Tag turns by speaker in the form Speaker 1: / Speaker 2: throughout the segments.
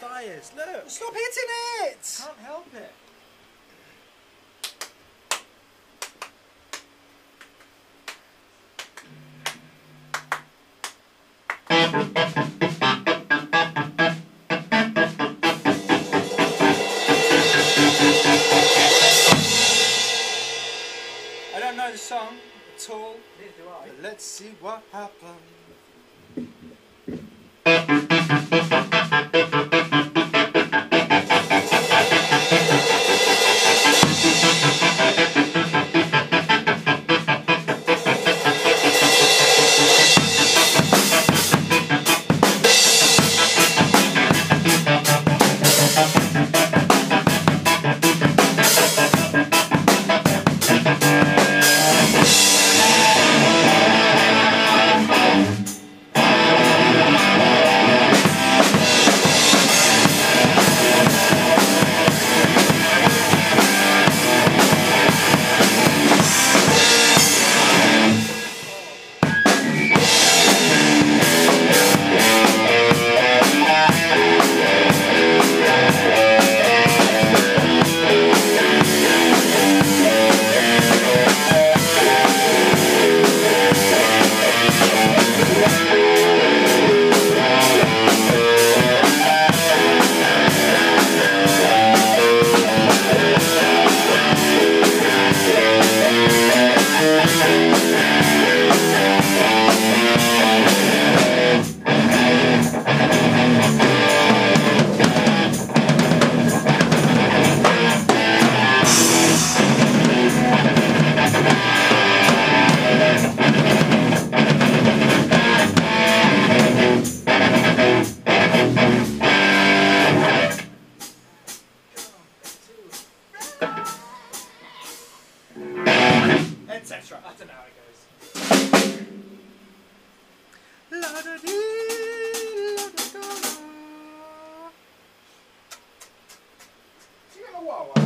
Speaker 1: my. Look.
Speaker 2: Stop hitting it!
Speaker 1: Can't help it. I don't know the song at all.
Speaker 2: Neither do I.
Speaker 1: But let's see what happens.
Speaker 2: Do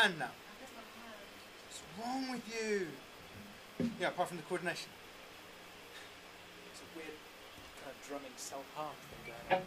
Speaker 1: Hand now. What's wrong with you? Yeah, apart from the coordination.
Speaker 2: It's a weird kind of drumming self-harm thing going on.